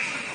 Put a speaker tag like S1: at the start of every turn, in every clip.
S1: two,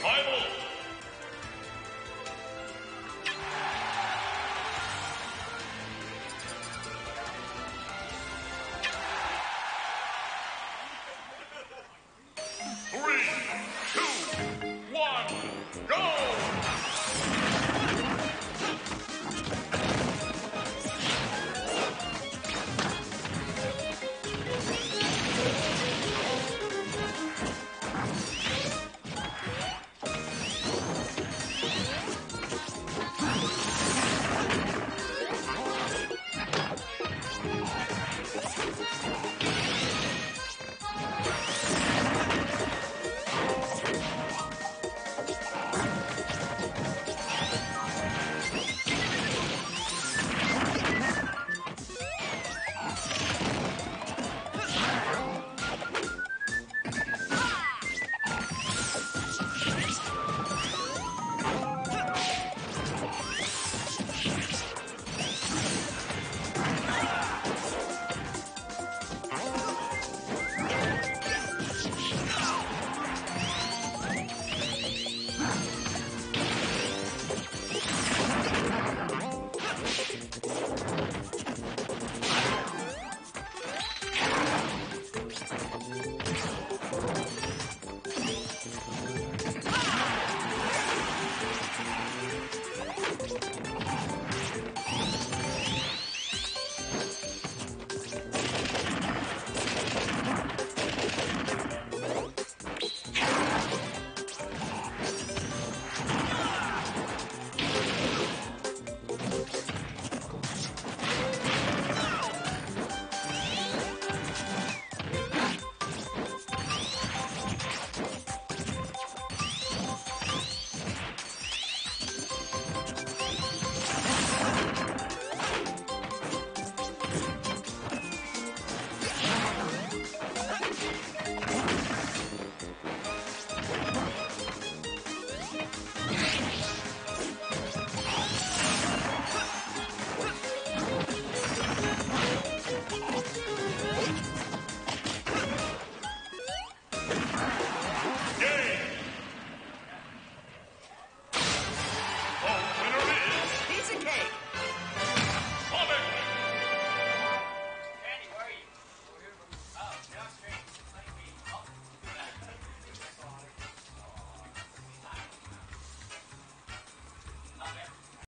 S1: Survival! Three, two, one, go!